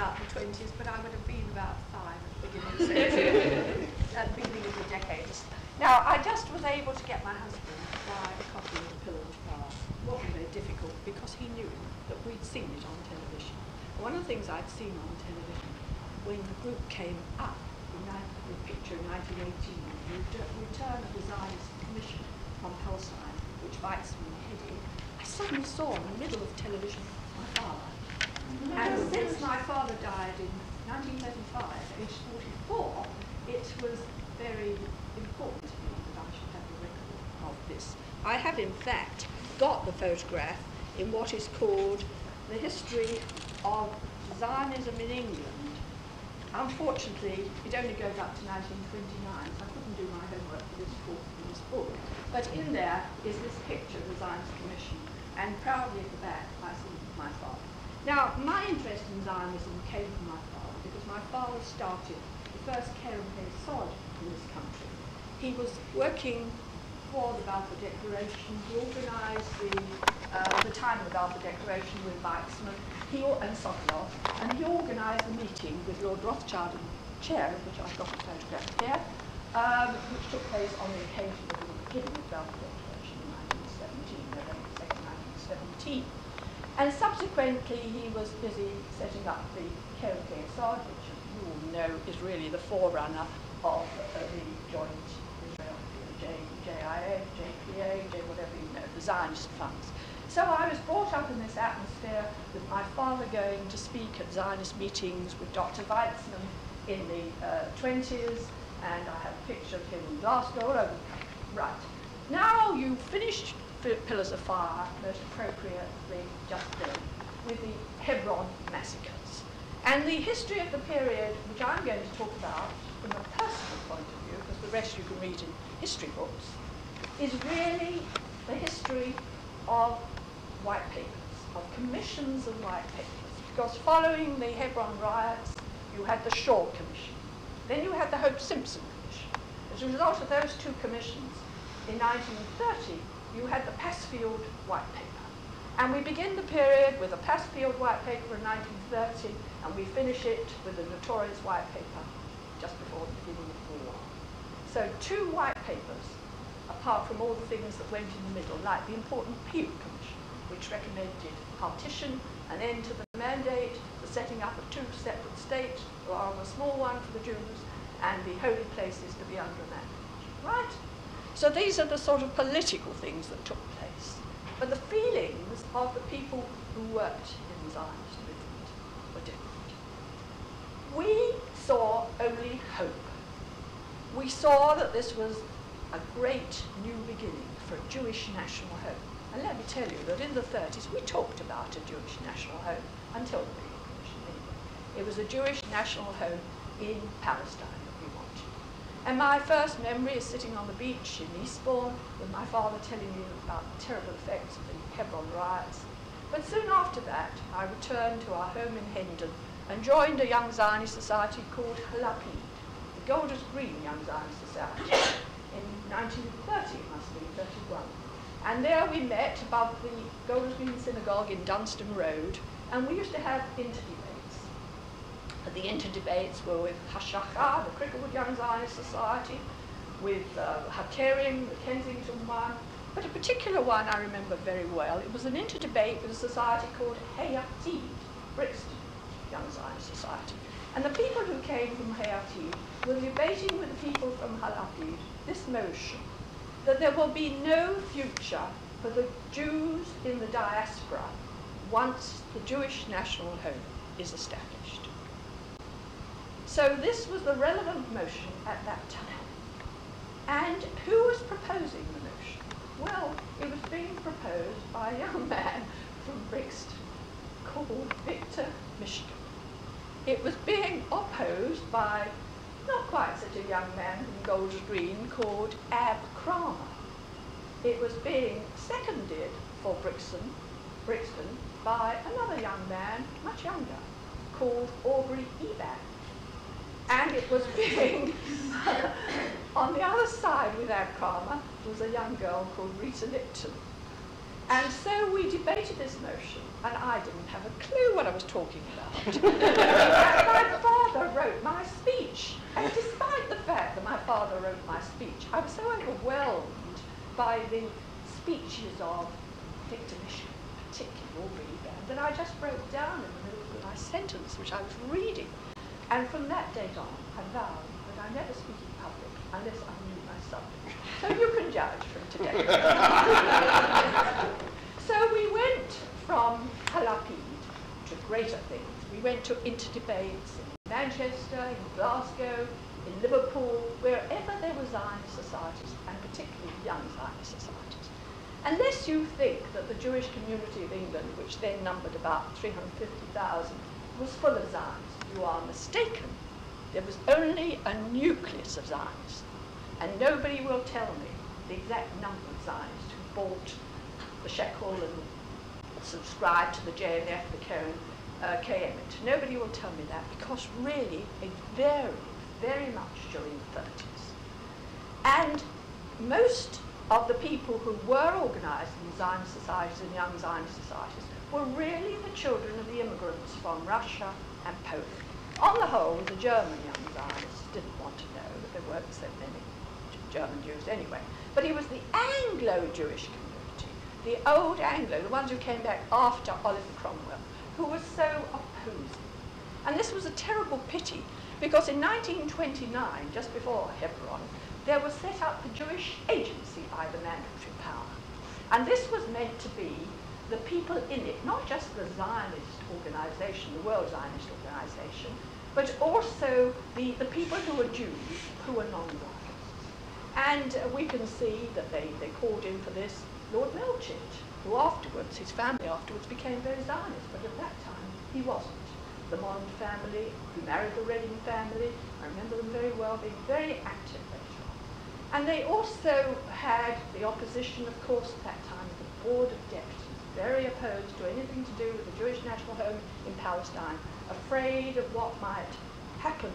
about the 20s, but I would have been about five at the beginning of the century, at the beginning of the decade. Now, I just was able to get my husband to buy a copy of The Pillar of Fire. It wasn't very difficult because he knew that we'd seen it on television. One of the things I'd seen on television when the group came up in the picture in 1918, the Return of the Zionist Commission from Palestine, which Weizmann headed, I suddenly saw in the middle of television my father. And since my father died in 1935, aged 44, it was very important to me that I should have a record of this. I have, in fact, got the photograph in what is called the history of Zionism in England. Unfortunately, it only goes up to 1929, so I couldn't do my homework for this, for this book. But in there is this picture of the Zionist Commission, and proudly at the back I see my father. Now, my interest in Zionism came from my father, because my father started the first Keren Hayesod in this country. He was working for the Balfour Declaration. He organised the, uh, the time of the Balfour Declaration with Weizmann he, and Sokolov, and he organised a meeting with Lord Rothschild the chair, of which I've got a photograph here, um, which took place on the occasion of the beginning of the Balfour Declaration in 1917, November 2nd, 1917. And subsequently, he was busy setting up the Keren Hayesod, which you all know is really the forerunner of uh, the joint JIA, JPA, J whatever you know, the Zionist funds. So I was brought up in this atmosphere with my father going to speak at Zionist meetings with Dr. Weizmann in the uh, 20s, and I have a picture of him in Glasgow. Right. Now you've finished Pillars of Fire, most appropriately just then, with the Hebron massacres. And the history of the period, which I'm going to talk about from a personal point of view, because the rest you can read in history books, is really the history of white papers, of commissions of white papers. Because following the Hebron riots, you had the Shaw Commission. Then you had the Hope Simpson Commission. As a result of those two commissions, in 1930, you had the Passfield White Paper. And we begin the period with a Passfield White Paper in 1930, and we finish it with the notorious White Paper just before the beginning of the war. So two white papers, apart from all the things that went in the middle, like the important Peel Commission, which recommended partition, an end to the mandate, the setting up of two separate states, or a small one for the Jews, and the holy places to be under mandate. Right? So these are the sort of political things that took place. But the feelings of the people who worked in the Zionist movement were different. We saw only hope. We saw that this was a great new beginning for a Jewish national home. And let me tell you that in the 30s we talked about a Jewish national home until the Commission. It was a Jewish national home in Palestine. And my first memory is sitting on the beach in Eastbourne with my father telling me about the terrible effects of the Hebron riots. But soon after that, I returned to our home in Hendon and joined a Young Zionist society called Halapid, the Golders Green Young Zionist Society, in 1930, it must be, 31. And there we met above the Golders Green Synagogue in Dunstan Road, and we used to have interdebates. The interdebates were with Hashachar, the Cricklewood Young Zionist Society, with uh, Hakerim, the Kensington one, but a particular one I remember very well. It was an interdebate with a society called Hayatid, Brixton Young Zionist Society. And the people who came from Hayatid were debating with the people from Halapid this motion that there will be no future for the Jews in the diaspora once the Jewish national home is established. So this was the relevant motion at that time. And who was proposing the motion? Well, it was being proposed by a young man from Brixton called Victor Mishcon. It was being opposed by not quite such a young man from Golders Green called Ab Kramer. It was being seconded for Brixton, Brixton by another young man, much younger, called Aubrey Eban. And it was being, on the other side with Ab was a young girl called Rita Lipton. And so we debated this motion and I didn't have a clue what I was talking about. my father wrote my speech, and despite the fact that my father wrote my speech, I was so overwhelmed by the speeches of Victor Michel, particularly Aubrey Eban, that I just broke down in the middle of my sentence, which I was reading. And from that date on, I vowed that I never speak in public unless I knew my subject. So you can judge from today. so we went from Halapid to greater things. We went to inter-debates in Manchester, in Glasgow, in Liverpool, wherever there were Zionist societies, and particularly young Zionist societies. Unless you think that the Jewish community of England, which then numbered about 350,000, was full of Zionists, you are mistaken. There was only a nucleus of Zionists, and nobody will tell me the exact number of Zionists who bought the shekel and subscribed to the JNF, the Keren, uh, KM. Nobody will tell me that because really it varied very much during the 30s. And most of the people who were organised in Zionist societies and young Zionist societies were really the children of the immigrants from Russia and Poland. On the whole, the German young Zionists didn't want to know that there weren't so many German Jews anyway. But it was the Anglo-Jewish community, the old Anglo, the ones who came back after Oliver Cromwell, who was so opposing. And this was a terrible pity, because in 1929, just before Hebron, there was set up the Jewish Agency by the mandatory power. And this was meant to be the people in it, not just the Zionist organization, the World Zionist organization, but also the, the people who were Jews who were non-Zionists. And uh, we can see that they, they called in for this Lord Melchett, who afterwards, his family afterwards became very Zionist, but at that time he wasn't. The Mond family, who married the Reading family, I remember them very well, being very active later on. And they also had the opposition, of course, at that time, the Board of Deputies very opposed to anything to do with the Jewish national home in Palestine, afraid of what might happen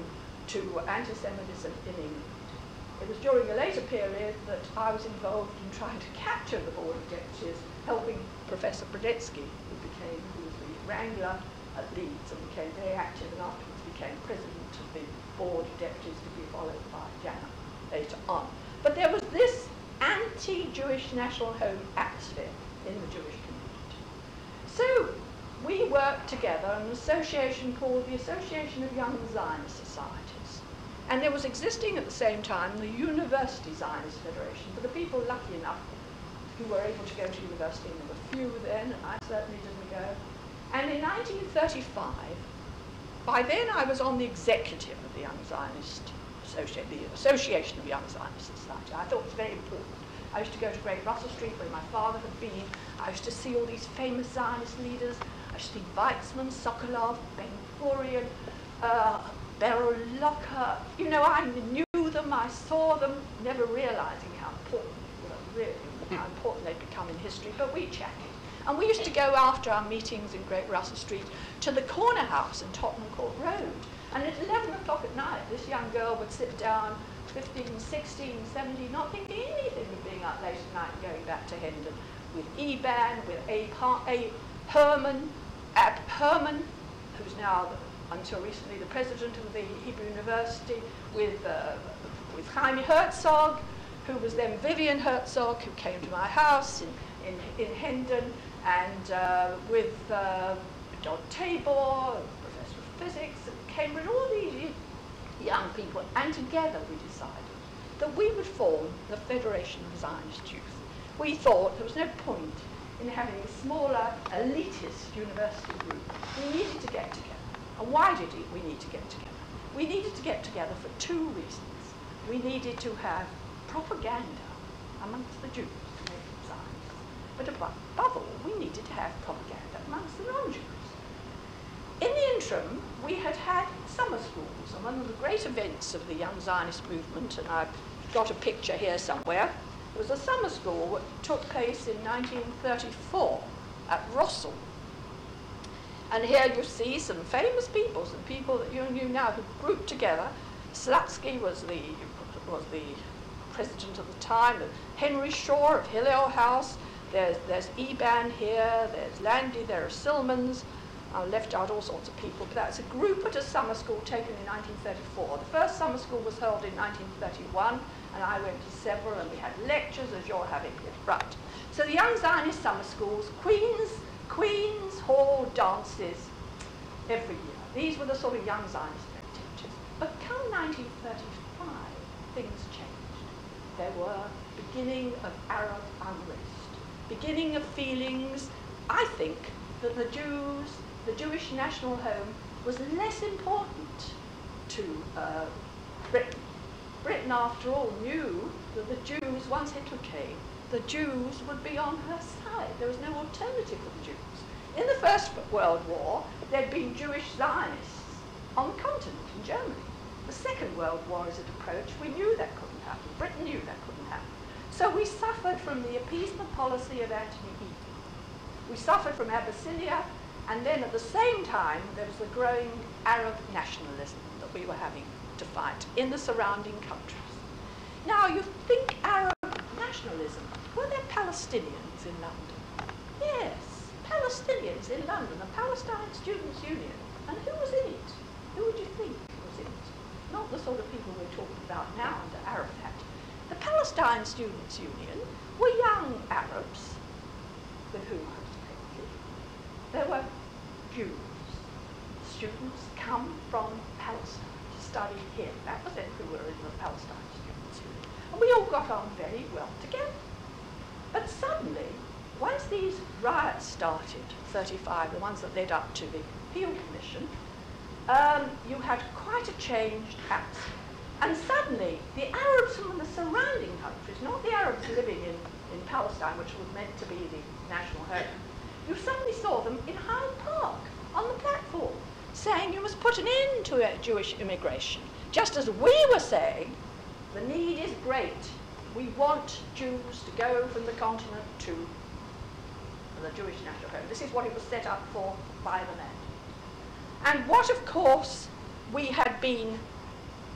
to anti-Semitism in England. It was during a later period that I was involved in trying to capture the Board of Deputies, helping Professor Brodetsky, who became, who was the wrangler at Leeds and became very active and afterwards became president of the Board of Deputies to be followed by Janner later on. But there was this anti-Jewish national home atmosphere in the Jewish so we worked together in an association called the Association of Young Zionist Societies. And there was existing at the same time the University Zionist Federation for the people lucky enough who were able to go to university, and there were few then, and I certainly didn't go. And in 1935, by then I was on the executive of the Young Zionist Association, the Association of Young Zionist Society. I thought it was very important. I used to go to Great Russell Street where my father had been I used to see all these famous Zionist leaders. I used to see Weizmann, Sokolov, Ben Gurion, uh, Beryl Locker. You know, I knew them, I saw them, never realizing how important they were, really, how important they'd become in history, but we chatted. And we used to go after our meetings in Great Russell Street to the corner house in Tottenham Court Road. And at 11 o'clock at night, this young girl would sit down, 15, 16, 17, not thinking anything of being up late at night and going back to Hendon with Eban, with A. A. Harman, Ab Harman, who's now, the, until recently, the president of the Hebrew University, with, uh, with Chaim Herzog, who was then Vivian Herzog, who came to my house in, in, in Hendon, and uh, with uh, Don Tabor, professor of physics at Cambridge, all these young people, and together we decided that we would form the Federation of Zionist Youth we thought there was no point in having a smaller, elitist university group. We needed to get together. And why did we need to get together? We needed to get together for two reasons. We needed to have propaganda amongst the Jews to make them Zionists. But above, above all, we needed to have propaganda amongst the non-Jews. In the interim, we had had summer schools, and one of the great events of the Young Zionist movement, and I've got a picture here somewhere, was a summer school that took place in 1934 at Rossall. And here you see some famous people, some people that you knew now who grouped together. Slatsky was the, was the president at the time, Henry Shaw of Hillel House, There's, there's Eban here, there's Landy, there are Silmans. I left out all sorts of people, but that's a group at a summer school taken in 1934. The first summer school was held in 1931, and I went to several, and we had lectures as you're having here. Right. So the Young Zionist summer schools, Queen's, Queen's Hall dances every year. These were the sort of Young Zionist activities. But come 1935, things changed. There were beginning of Arab unrest, beginning of feelings, I think, that the Jews, the Jewish national home, was less important to uh, Britain. Britain, after all, knew that the Jews, once Hitler came, the Jews would be on her side. There was no alternative for the Jews. In the First World War, there'd been Jewish Zionists on the continent in Germany. The Second World War as it approached, we knew that couldn't happen. Britain knew that couldn't happen. So we suffered from the appeasement policy of Anthony Eden. We suffered from Abyssinia, and then at the same time, there was the growing Arab nationalism that we were having to fight in the surrounding countries. Now, you think Arab nationalism. Were there Palestinians in London? Yes, Palestinians in London, the Palestine Students' Union. And who was in it? Who would you think was in it? Not the sort of people we're talking about now under Arafat. The Palestine Students' Union were young Arabs, with whom I was acquainted. There were Jews. Students come from Palestine study here. That was it, who were in the Palestine Students' Union. And we all got on very well together. But suddenly, once these riots started, 35, the ones that led up to the Peel Commission, um, you had quite a changed atmosphere. And suddenly, the Arabs from the surrounding countries, not the Arabs living in, in Palestine, which was meant to be the national home, you suddenly saw them in Hyde Park saying you must put an end to Jewish immigration. Just as we were saying, the need is great. We want Jews to go from the continent to the Jewish national home. This is what it was set up for by the men. And what, of course, we had been,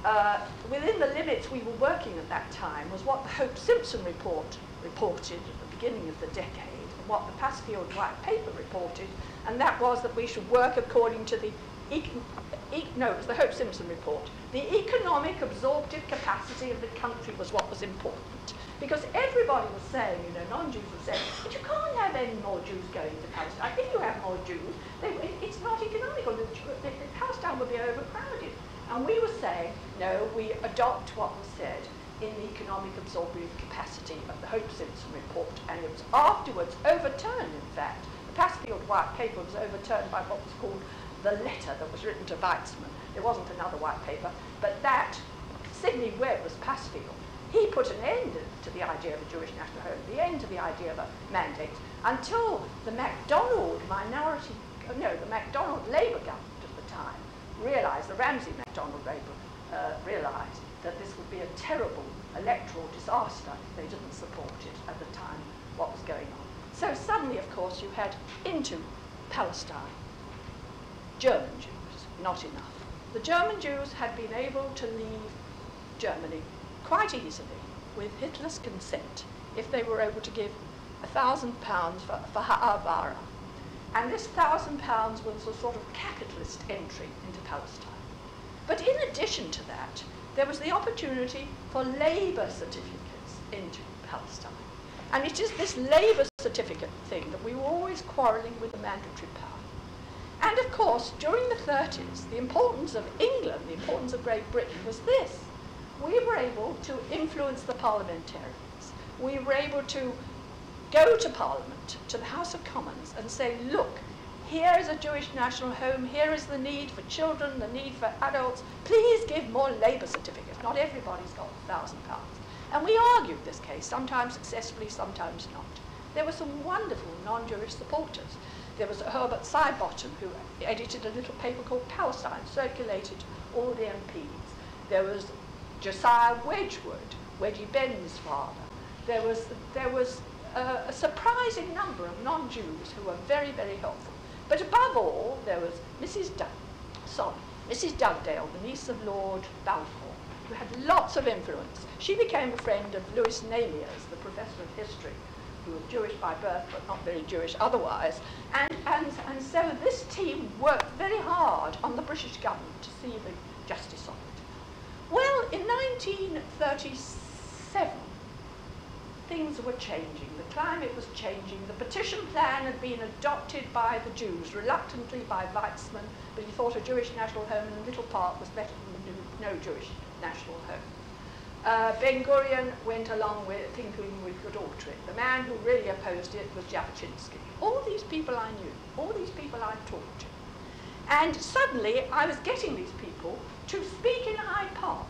uh, within the limits we were working at that time, was what the Hope Simpson report reported at the beginning of the decade, and what the Passfield White Paper reported, and that was that we should work according to the, no, it was the Hope Simpson report. The economic absorptive capacity of the country was what was important. Because everybody was saying, you know, non-Jews were saying, but you can't have any more Jews going to Palestine. If you have more Jews, they, it, it's not economical. The, the, the Palestine would be overcrowded. And we were saying, no, we adopt what was said in the economic absorptive capacity of the Hope Simpson report. And it was afterwards overturned, in fact. The Passfield White Paper was overturned by what was called the letter that was written to Weizmann. There wasn't another white paper, but that, Sidney Webb was Passfield he put an end to the idea of a Jewish national home, the end to the idea of a mandate, until the MacDonald minority, no, the MacDonald Labour government at the time realised, the Ramsay MacDonald Labour uh, realised that this would be a terrible electoral disaster if they didn't support it at the time what was going on. So suddenly, of course, you had into Palestine German Jews, not enough. The German Jews had been able to leave Germany quite easily with Hitler's consent if they were able to give a thousand pounds for, for Ha'avara. And this thousand pounds was a sort of capitalist entry into Palestine. But in addition to that, there was the opportunity for labour certificates into Palestine. And it is this labour certificate thing that we were always quarrelling with the mandatory power. And of course, during the 30s, the importance of England, the importance of Great Britain was this we were able to influence the parliamentarians. We were able to go to Parliament, to the House of Commons, and say, look, here is a Jewish national home, here is the need for children, the need for adults. Please give more labour certificates. Not everybody's got a thousand pounds. And we argued this case, sometimes successfully, sometimes not. There were some wonderful non-Jewish supporters. There was Herbert Sidebottom, who edited a little paper called Palestine, circulated all the MPs. There was Josiah Wedgwood, Wedgie Benn's father. There was, there was a, a surprising number of non-Jews who were very, very helpful. But above all, there was Mrs. Dug sorry, Mrs. Dugdale, the niece of Lord Balfour, who had lots of influence. She became a friend of Louis Namiers, the professor of history, who were Jewish by birth but not very Jewish otherwise. And, and, and so this team worked very hard on the British government to see the justice of it. Well, in 1937, things were changing. The climate was changing. The partition plan had been adopted by the Jews, reluctantly by Weizmann, but he thought a Jewish national home in Little Park was better than no Jewish national home. Uh, ben Gurion went along with thinking we could alter it. The man who really opposed it was Jabotinsky. All these people I knew, all these people I talked to. And suddenly I was getting these people to speak in Hyde Park,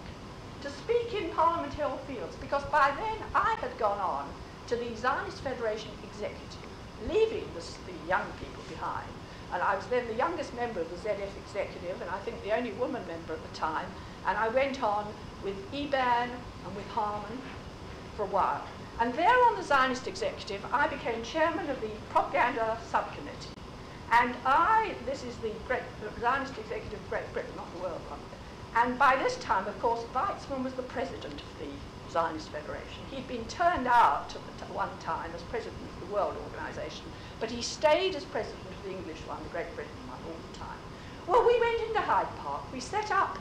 to speak in Parliament Hill Fields, because by then I had gone on to the Zionist Federation Executive, leaving the, the young people behind. And I was then the youngest member of the ZF Executive, and I think the only woman member at the time. And I went on with Eban and with Harman for a while. And there on the Zionist Executive, I became chairman of the propaganda subcommittee. And I, this is the Great, Zionist Executive of Great Britain, not the world one. And by this time, of course, Weizmann was the president of the Zionist Federation. He'd been turned out at one time as president of the World Organization, but he stayed as president of the English one, the Great Britain one, all the time. Well, we went into Hyde Park. We set up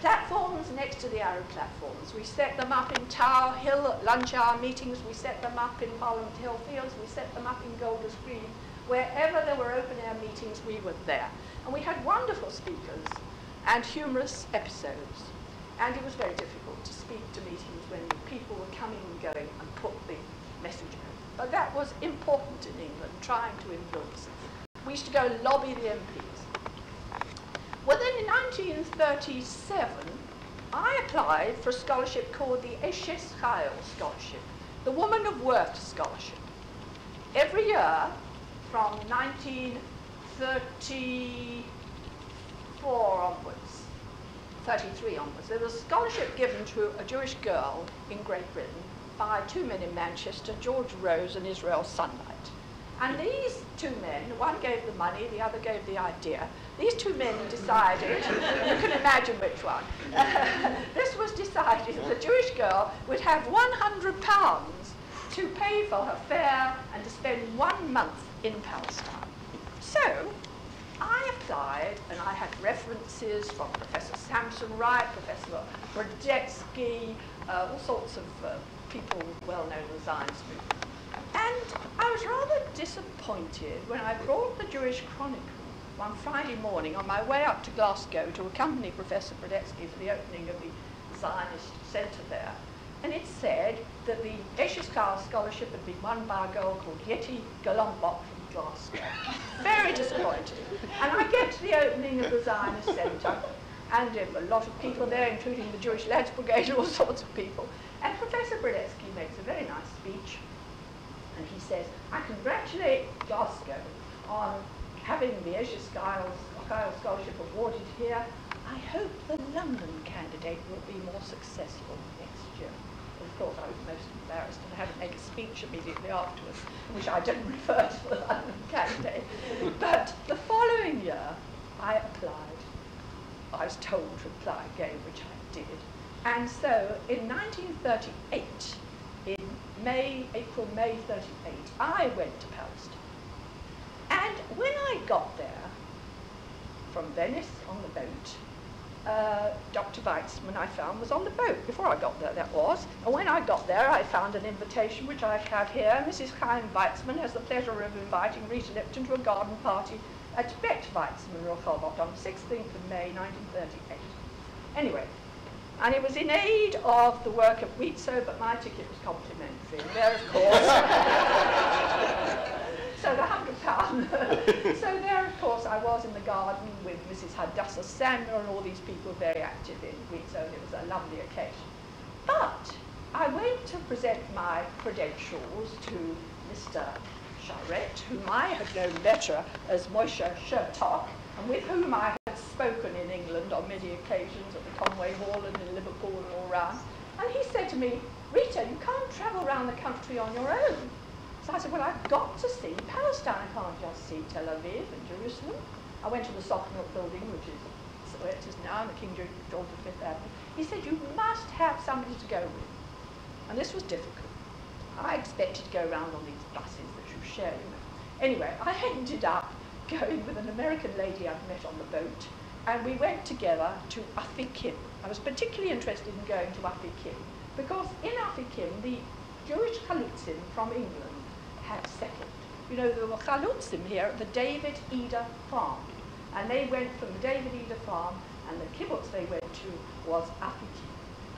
platforms next to the Arab platforms. We set them up in Tower Hill at lunch hour meetings. We set them up in Parliament Hill Fields. We set them up in Golders Green. Wherever there were open air meetings, we were there. And we had wonderful speakers and humorous episodes. And it was very difficult to speak to meetings when people were coming and going and put the message out. But that was important in England, trying to influence. We used to go lobby the MPs. Well, then in 1937, I applied for a scholarship called the Eshes Chayil Scholarship, the Woman of Worth Scholarship. Every year from 1934 onwards, 33 onwards, there was a scholarship given to a Jewish girl in Great Britain by two men in Manchester, George Rose and Israel Sunlight. And these two men, one gave the money, the other gave the idea. These two men decided, you can imagine which one, this was decided that the Jewish girl would have 100 pounds to pay for her fare and to spend one month in Palestine. So I applied and I had references from Professor Samson Wright, Professor Brodetsky, uh, all sorts of uh, people well known in the Zionist movement. And I was rather disappointed when I brought the Jewish Chronicle one Friday morning on my way up to Glasgow to accompany Professor Brodetsky for the opening of the Zionist Centre there. And it said that the Chayil Scholarship had been won by a girl called Yeti Golombok from Glasgow. Very disappointed. And I get to the opening of the Zionist Centre, and um, a lot of people there, including the Jewish Lads Brigade and all sorts of people. And Professor Brodetsky makes a very nice speech, and he says, I congratulate Glasgow on having the Chayil Scholarship awarded here. I hope the London candidate will be more successful next year. Of course, I was most embarrassed and I had to make a speech immediately afterwards, which I didn't refer to the London candidate. but the following year, I applied. I was told to apply again, which I did. And so, in 1938, in May, April, May 38, I went to Palestine. And when I got there, from Venice on the boat, uh, Dr. Weizmann, I found, was on the boat. Before I got there, that was. And when I got there, I found an invitation, which I have here. Mrs. Chaim Weizmann has the pleasure of inviting Rita Lipton to a garden party at Bet Weizmann Rehovot on 16th of May, 1938. Anyway, and it was in aid of the work of WIZO, but my ticket was complimentary. There, of course. so the hundred pound. so there, of course, I was in the garden with Mrs. Hadassah Sander and all these people very active in and it was a lovely occasion. But I went to present my credentials to Mr. Sharett, whom I had known better as Moshe Shertok, and with whom I had spoken in England on many occasions at the Conway Hall and in Liverpool and all round. And he said to me, Rita, you can't travel around the country on your own. So I said, well, I've got to see Palestine. I can't just see Tel Aviv and Jerusalem. I went to the Sochnut building, which is where it is now, the King George V Avenue. He said, you must have somebody to go with. And this was difficult. I expected to go around on these buses that you share, you know. Anyway, I ended up going with an American lady I'd met on the boat, and we went together to Afikim. I was particularly interested in going to Afikim because in Afikim, the Jewish Chalutzim from England had settled. You know, there were Chalutzim here at the David Eder farm, and they went from the David Eder farm, and the kibbutz they went to was Afikim.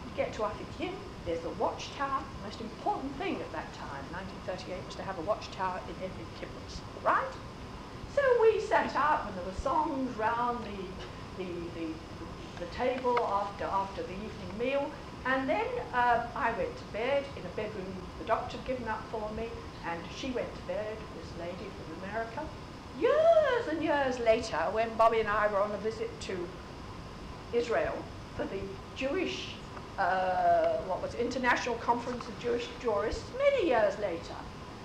You get to Afikim, there's a watchtower, the most important thing at that time, 1938, was to have a watchtower in every kibbutz, right? So we sat up and there were songs round the, the, the, the table after, after the evening meal. And then uh, I went to bed in a bedroom the doctor had given up for me. And she went to bed, this lady from America. Years and years later, when Bobby and I were on a visit to Israel for the Jewish, uh, what was it, International Conference of Jewish Jurists, many years later,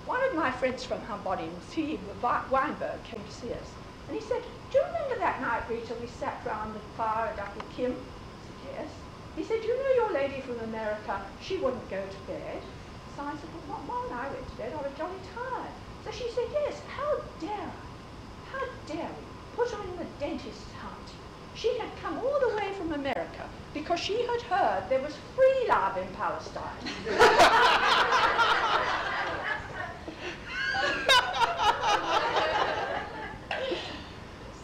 one of my friends from Habonim, Steve Weinberg, came to see us. And he said, do you remember that night, Rita, we sat round the fire at Afikim? I said, yes. He said, you know your lady from America, she wouldn't go to bed. I said, well, mine, I went to bed, I was jolly tired. So she said, yes, how dare I? How dare we put her in the dentist's hut? She had come all the way from America because she had heard there was free love in Palestine.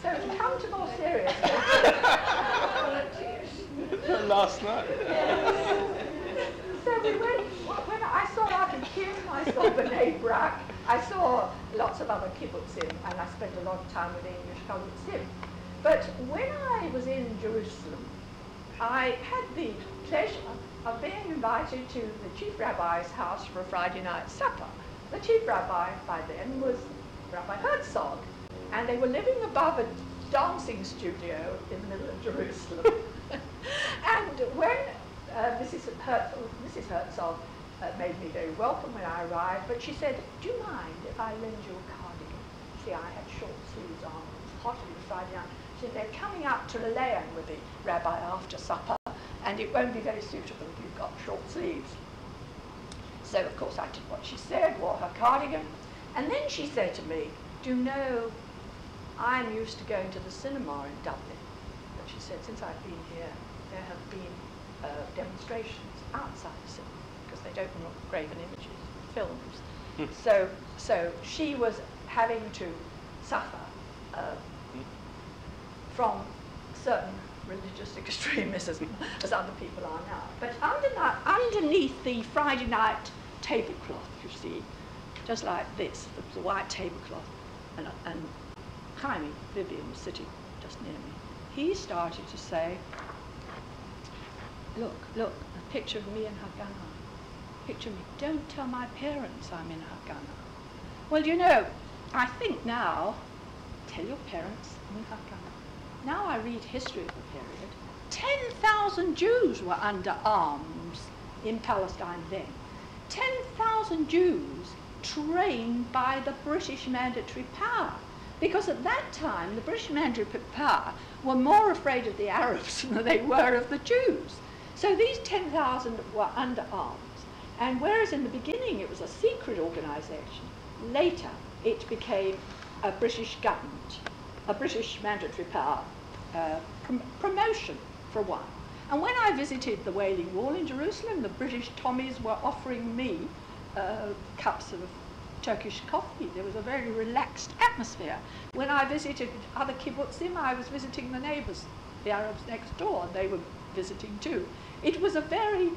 so to come to more serious Last night. so we went, when I saw Arthur Kim, I saw B'nai Brak, I saw other kibbutzim, and I spent a lot of time with English kibbutzim. But when I was in Jerusalem, I had the pleasure of being invited to the chief rabbi's house for a Friday night supper. The chief rabbi by then was Rabbi Herzog, and they were living above a dancing studio in the middle of Jerusalem. and when uh, Mrs. Herzog, Mrs. Herzog uh, made me very welcome when I arrived, but she said, do you mind if I lend you a cardigan? I had short sleeves on, it was hot, was Friday night. She said, they're coming up to Lelean with the rabbi after supper, and it won't be very suitable if you've got short sleeves. So, of course, I did what she said, wore her cardigan. And then she said to me, do you know, I'm used to going to the cinema in Dublin. But she said, since I've been here, there have been uh, demonstrations outside the cinema because they don't want graven images, films. Hmm. so, so she was having to suffer uh, from certain religious extremism, as other people are now. But under, underneath the Friday night tablecloth, you see, just like this, the white tablecloth, and, and Chaim Vivian was sitting just near me. He started to say, look, look, a picture of me in Haganah. Picture me. Don't tell my parents I'm in Haganah. Well, you know, I think now, tell your parents Now I read history of the period. 10,000 Jews were under arms in Palestine then. 10,000 Jews trained by the British mandatory power. Because at that time, the British mandatory power were more afraid of the Arabs than they were of the Jews. So these 10,000 were under arms. And whereas in the beginning it was a secret organisation, later it became a British government, a British mandatory power uh, prom promotion for one. And when I visited the Wailing Wall in Jerusalem, the British Tommies were offering me uh, cups of Turkish coffee. There was a very relaxed atmosphere. When I visited other kibbutzim, I was visiting the neighbors, the Arabs next door, and they were visiting too. It was a very,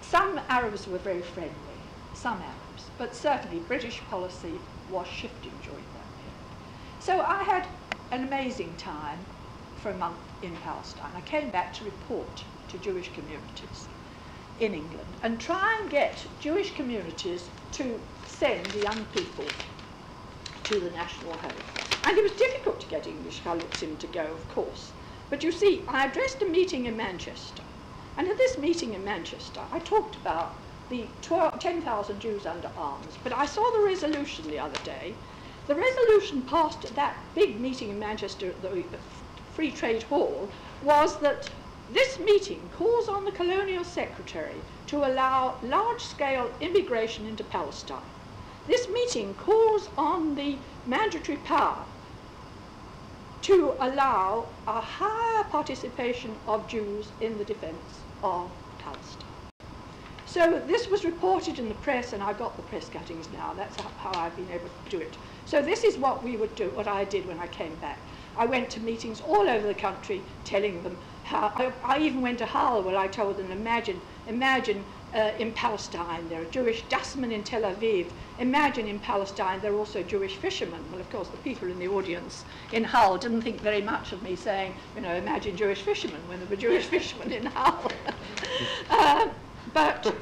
some Arabs were very friendly, some Arabs, but certainly British policy was shifting during that period. So I had an amazing time for a month in Palestine. I came back to report to Jewish communities in England and try and get Jewish communities to send young people to the national home. And it was difficult to get English Chalutzim to go, of course. But you see, I addressed a meeting in Manchester. And at this meeting in Manchester, I talked about the 10,000 Jews under arms. But I saw the resolution the other day. The resolution passed at that big meeting in Manchester at the uh, Free Trade Hall was that this meeting calls on the Colonial Secretary to allow large-scale immigration into Palestine. This meeting calls on the mandatory power to allow a higher participation of Jews in the defense of Palestine. So this was reported in the press, and I got the press cuttings now. That's how I've been able to do it. So this is what we would do, what I did when I came back. I went to meetings all over the country telling them how, I, I even went to Hull where I told them, imagine, imagine uh, in Palestine there are Jewish dustmen in Tel Aviv. Imagine in Palestine there are also Jewish fishermen. Well, of course, the people in the audience in Hull didn't think very much of me saying, you know, imagine Jewish fishermen when there were Jewish fishermen in Hull. uh, but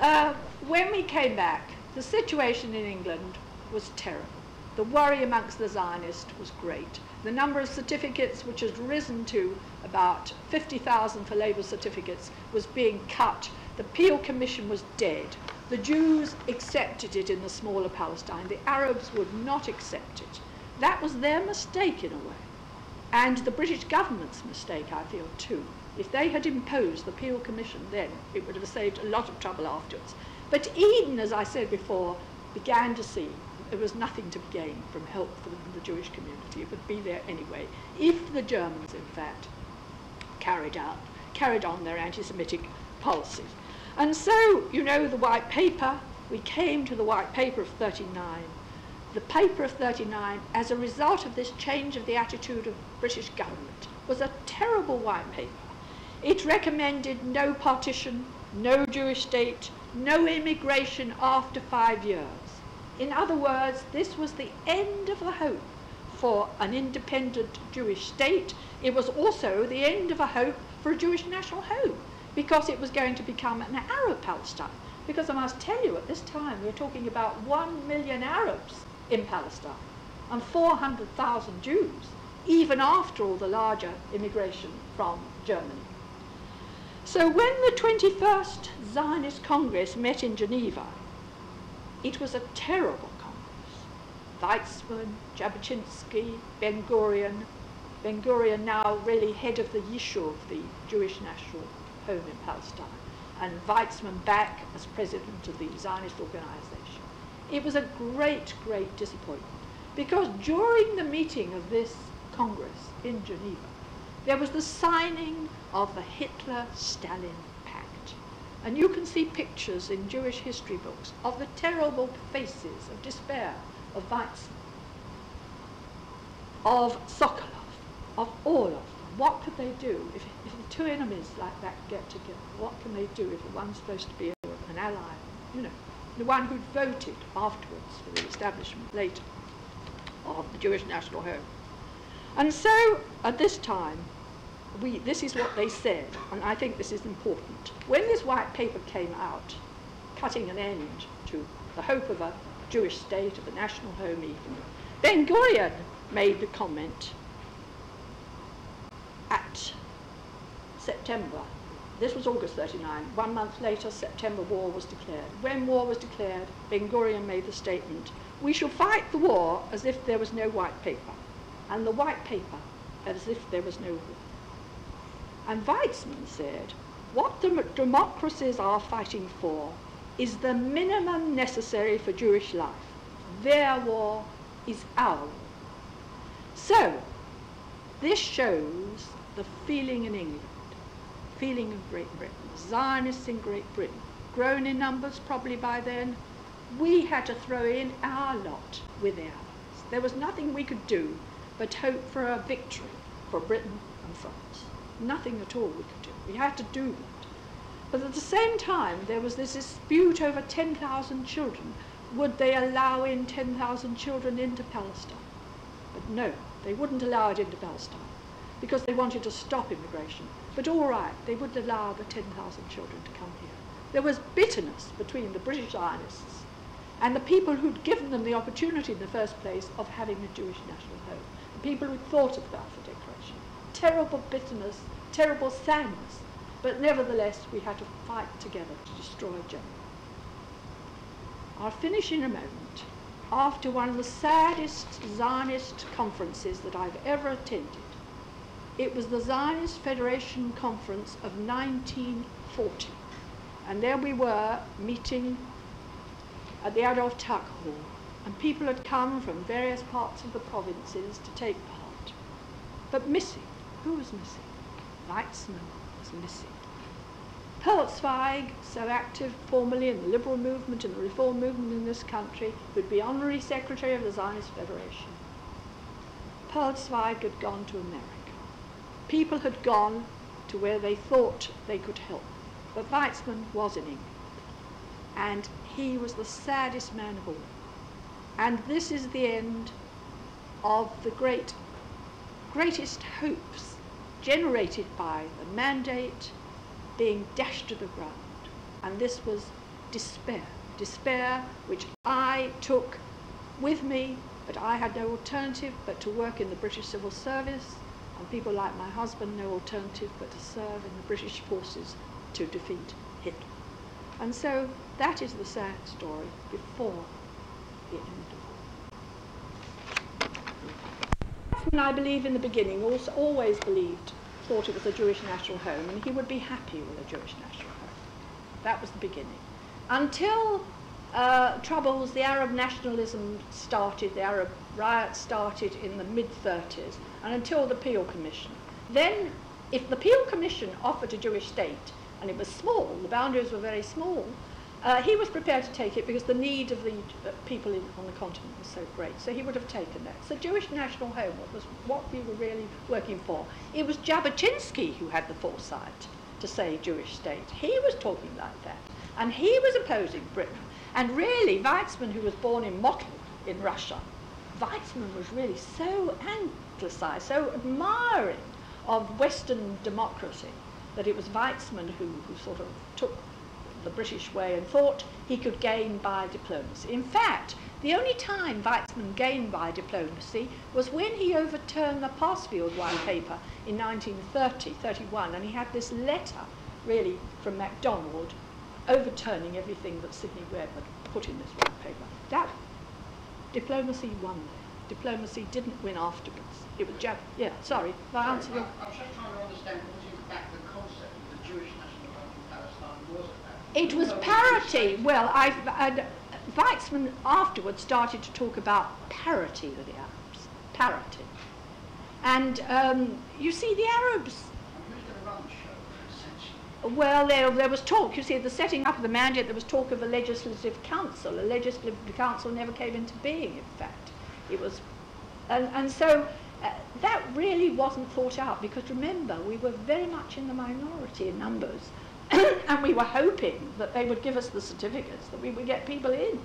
uh, when we came back, the situation in England was terrible. The worry amongst the Zionists was great. The number of certificates, which had risen to about 50,000 for labour certificates, was being cut. The Peel Commission was dead. The Jews accepted it in the smaller Palestine. The Arabs would not accept it. That was their mistake in a way. And the British government's mistake, I feel, too. If they had imposed the Peel Commission then, it would have saved a lot of trouble afterwards. But Eden, as I said before, began to see there was nothing to be gained from help from the Jewish community. It would be there anyway, if the Germans, in fact, carried out, carried on their anti-Semitic policy. And so, you know, the White Paper, we came to the White Paper of 39. The paper of 39, as a result of this change of the attitude of British government, was a terrible white paper. It recommended no partition, no Jewish state, no immigration after five years. In other words, this was the end of the hope for an independent Jewish state. It was also the end of a hope for a Jewish national home because it was going to become an Arab Palestine. Because I must tell you, at this time, we're talking about one million Arabs in Palestine and 400,000 Jews, even after all the larger immigration from Germany. So when the 21st Zionist Congress met in Geneva, it was a terrible Congress. Weizmann, Jabotinsky, Ben Gurion, Ben Gurion now really head of the Yishuv, the Jewish National Home in Palestine, and Weizmann back as president of the Zionist organization. It was a great, great disappointment because during the meeting of this Congress in Geneva, there was the signing of the Hitler-Stalin Pact. And you can see pictures in Jewish history books of the terrible faces of despair of Weizmann, of Sokolov, of all of them. What could they do if, if two enemies like that get together? What can they do if the one's supposed to be an ally? You know, the one who'd voted afterwards for the establishment later of the Jewish national home. And so, at this time, we, this is what they said, and I think this is important. When this white paper came out, cutting an end to the hope of a Jewish state, of a national home even, Ben Gurion made the comment at September. This was August 39. One month later, September war was declared. When war was declared, Ben Gurion made the statement, we shall fight the war as if there was no white paper, and the white paper as if there was no war. And Weizmann said, what the democracies are fighting for is the minimum necessary for Jewish life. Their war is our war. So, this shows the feeling in England, feeling in Great Britain, Zionists in Great Britain, grown in numbers probably by then. We had to throw in our lot with ours. There was nothing we could do but hope for a victory for Britain and France nothing at all we could do. We had to do that. But at the same time, there was this dispute over 10,000 children. Would they allow in 10,000 children into Palestine? But no, they wouldn't allow it into Palestine because they wanted to stop immigration. But all right, they would allow the 10,000 children to come here. There was bitterness between the British Zionists and the people who'd given them the opportunity in the first place of having a Jewish national home, the people who thought of Balfour terrible bitterness, terrible sadness, but nevertheless we had to fight together to destroy Germany. I'll finish in a moment. After one of the saddest Zionist conferences that I've ever attended, It was the Zionist Federation Conference of 1940. And there we were meeting at the Adolf Tuck Hall. And people had come from various parts of the provinces to take part. But missing, who was missing? Weizmann was missing. Perlzweig, so active formerly in the liberal movement and the reform movement in this country, would be honorary secretary of the Zionist Federation. Perlzweig had gone to America. People had gone to where they thought they could help. But Weizmann was in England. And he was the saddest man of all. And this is the end of the great, greatest hopes generated by the mandate being dashed to the ground. And this was despair. Despair which I took with me, but I had no alternative but to work in the British Civil Service, and people like my husband, no alternative but to serve in the British forces to defeat Hitler. And so that is the sad story before the end of And I believe in the beginning also always believed, thought it was a Jewish national home, and he would be happy with a Jewish national home. That was the beginning. Until uh, troubles, the Arab nationalism started, the Arab riots started in the mid 30s, and until the Peel Commission. Then, if the Peel Commission offered a Jewish state, and it was small, the boundaries were very small, uh, he was prepared to take it because the need of the uh, people in, on the continent was so great. So he would have taken that. So Jewish national home was what we were really working for. It was Jabotinsky who had the foresight to say Jewish state. He was talking like that. And he was opposing Britain. And really, Weizmann, who was born in Motl in Russia, Weizmann was really so anglicized, so admiring of Western democracy that it was Weizmann who, who sort of took the British way and thought he could gain by diplomacy. In fact, the only time Weizmann gained by diplomacy was when he overturned the Passfield White Paper in 1930-31, and he had this letter, really, from MacDonald, overturning everything that Sidney Webb had put in this white paper. That diplomacy won there. Diplomacy didn't win afterwards. It was Jab. Yeah, sorry. Answer your... I'm just trying to understand what in fact the concept of the Jewish national home in Palestine was about. It was parity. Well, I, I, Weizmann afterwards started to talk about parity with the Arabs. Parity. And um, you see, the Arabs? Well, there, there was talk, you see, the setting up of the mandate, there was talk of a legislative council. A legislative council never came into being, in fact. It was, and, and so uh, that really wasn't thought out because remember, we were very much in the minority in numbers. and we were hoping that they would give us the certificates, that we would get people in.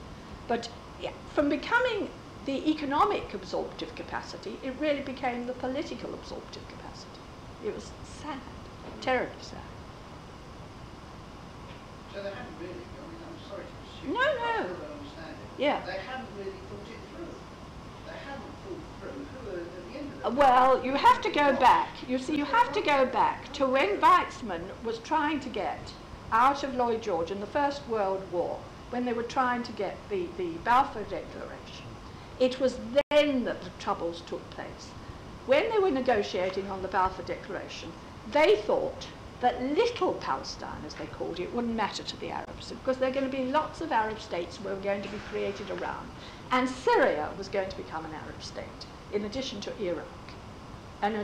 But yeah, from becoming the economic absorptive capacity, it really became the political absorptive capacity. It was sad, terribly sad. So they hadn't really, I mean, I'm sorry to assume. No, I no. don't understand it. Yeah. They hadn't really thought it through. They hadn't thought through who were at the end of Uh, the Well, you have to go back. You see, you have to go back to when Weizmann was trying to get out of Lloyd George in the First World War, when they were trying to get the, the Balfour Declaration. It was then that the troubles took place. When they were negotiating on the Balfour Declaration, they thought that little Palestine, as they called it, wouldn't matter to the Arabs because there are going to be lots of Arab states were going to be created around. And Syria was going to become an Arab state, in addition to Iraq. And uh,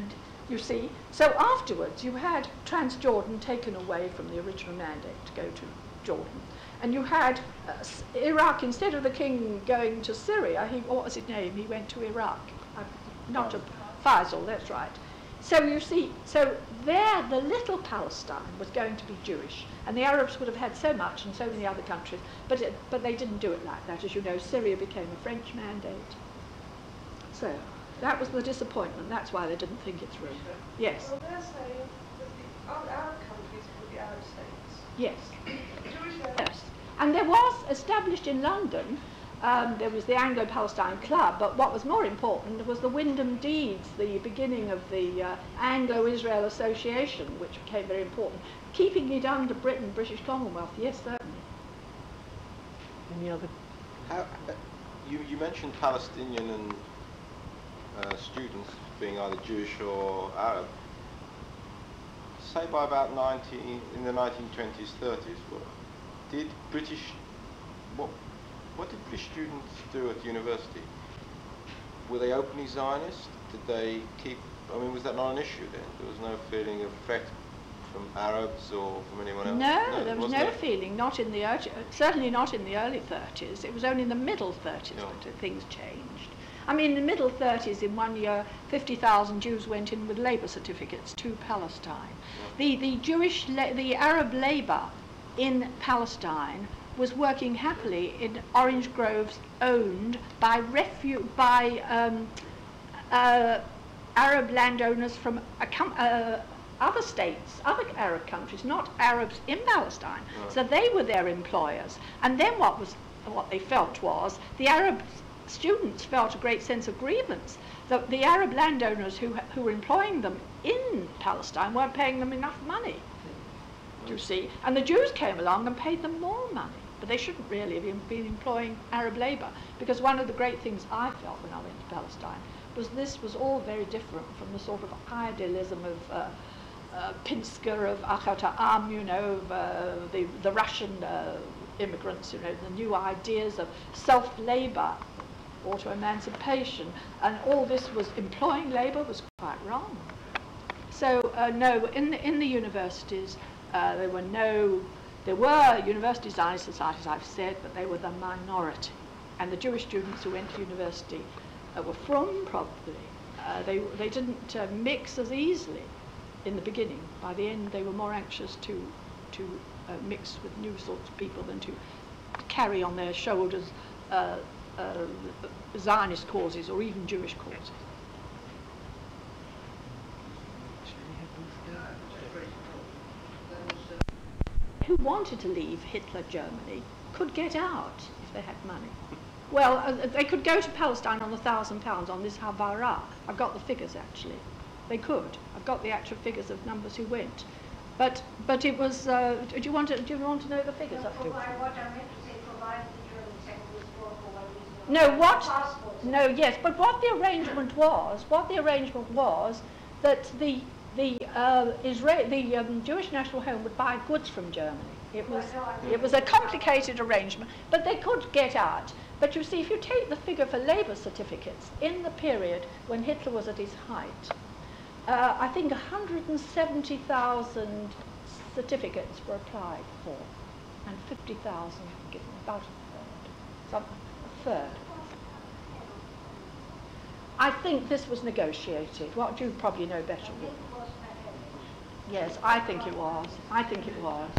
you see, so afterwards you had Transjordan taken away from the original mandate to go to Jordan. And you had uh, Iraq, instead of the king going to Syria, he, what was his name? He went to Iraq. Uh, not to Faisal, that's right. So you see, so there, the little Palestine was going to be Jewish, and the Arabs would have had so much, and so many other countries, but it, but they didn't do it like that. As you know, Syria became a French mandate. So that was the disappointment. That's why they didn't think it through. Yes, Well, they're saying that the Arab countries were the Arab states. yes, yes. And there was established in London. Um, there was the Anglo-Palestine Club, but what was more important was the Wyndham Deedes, the beginning of the uh, Anglo-Israel Association, which became very important, keeping it under Britain, British Commonwealth. Yes, certainly. Any other? How, uh, you, you mentioned Palestinian and uh, students being either Jewish or Arab. say by about 19, in the 1920s, 30s, what, did British, what, what did British students do at university? Were they openly Zionist? Did they keep, I mean, was that not an issue then? There was no feeling of threat from Arabs or from anyone else? No, there was no there? feeling, not in the certainly not in the early 30s. It was only in the middle 30s Yeah. that things changed. I mean, in the middle 30s, in one year, 50,000 Jews went in with labour certificates to Palestine. The, the Jewish, la- the Arab labour in Palestine was working happily in orange groves owned by refu- by um, uh, Arab landowners from a com- uh, other states, other Arab countries, not Arabs in Palestine. Right. So they were their employers. And then what was what they felt was the Arab students felt a great sense of grievance that the Arab landowners who who were employing them in Palestine weren't paying them enough money. Do you see? And the Jews came along and paid them more money. But they shouldn't really have been- employing Arab labour because one of the great things I felt when I went to Palestine was this was all very different from the sort of idealism of uh, uh, Pinsker, of Ahad Ha'am, you know, of uh, the, the Russian uh, immigrants, you know, the new ideas of self-labour, auto-emancipation, and all this was employing labour was quite wrong. So uh, no, in the, in the universities uh, there were no, there were university Zionist societies, I've said, but they were the minority. And the Jewish students who went to university uh, were from probably. Uh, they they didn't uh, mix as easily in the beginning. By the end, they were more anxious to to uh, mix with new sorts of people than to carry on their shoulders uh, uh, Zionist causes or even Jewish causes. Uh, uh, who wanted to leave Hitler Germany could get out if they had money. Well, uh, they could go to Palestine on a thousand pounds on this Haavara. I've got the figures actually. They could. I've got the actual figures of numbers who went. But but it was. Uh, do you want to do you want to know the figures up to? Provide what I meant to say, provide the German secondary school for one reason. or No, what? No, yes, but what the arrangement was, what the arrangement was, that the the uh, Israel, the um, Jewish National Home would buy goods from Germany. It was Right, no, I mean- it was a complicated arrangement, but they could get out. But you see, if you take the figure for labour certificates in the period when Hitler was at his height, uh, I think 170,000 certificates were applied for, and 50,000 given, about a third, some, a third. I think this was negotiated. What do you probably know better? Yes, I think it was. I think it was.